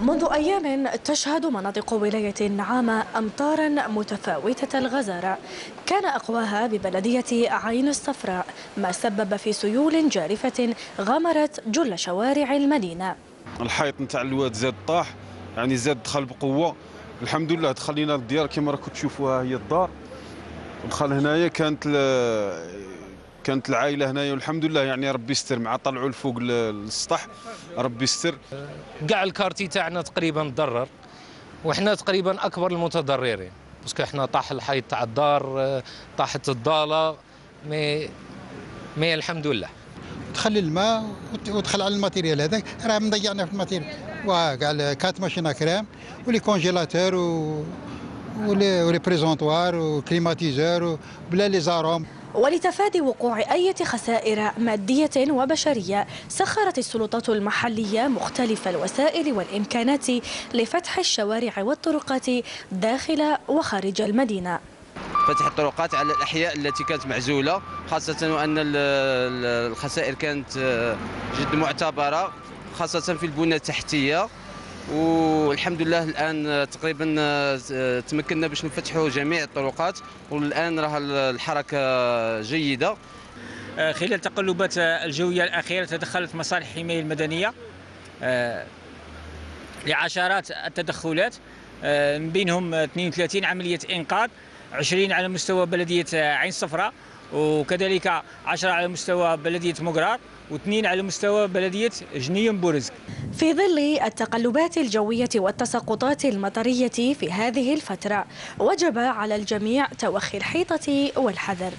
منذ أيام تشهد مناطق ولاية النعامة أمطارا متفاوتة الغزارة. كان أقواها ببلدية عين الصفراء ما سبب في سيول جارفة غمرت جل شوارع المدينة. الحيط نتاع الواد زاد طاح يعني زاد دخل بقوة. الحمد لله دخلينا للديار كما راكم تشوفوها هي الدار. دخل هنايا كانت. كانت العائلة هنايا والحمد لله يعني ربي يستر مع طلعوا الفوق للسطح ربي يستر. كاع ال quartier تاعنا تقريبا تضرر وحنا تقريبا أكبر المتضررين parce que إحنا طاح الحيط تاع الدار طاحت ال dalle مي مي الحمد لله. دخل الماء ودخل على ال matériel هذاك راه مضيعنا في ال matériel. وكاع quatre machines à crème و les congélateurs و و les présentoirs و climatiseur بلا les arômes ولتفادي وقوع أي خسائر مادية وبشرية سخرت السلطات المحلية مختلف الوسائل والإمكانات لفتح الشوارع والطرقات داخل وخارج المدينة. فتح الطرقات على الأحياء التي كانت معزولة خاصة وأن الخسائر كانت جد معتبرة خاصة في البنى التحتية. والحمد لله الآن تقريبا آه، تمكنا باش نفتحوا جميع الطرقات والآن راه الحركة جيدة. آه، خلال تقلبات الجوية الأخيرة تدخلت مصالح الحمايه المدنية آه، لعشرات التدخلات من بينهم 32 عملية إنقاذ 20 على مستوى بلدية عين صفراء وكذلك 10 على مستوى بلدية مقرار واثنين على مستوى بلدية جنيم بورزق في ظل التقلبات الجوية والتساقطات المطرية في هذه الفترة وجب على الجميع توخي الحيطة والحذر.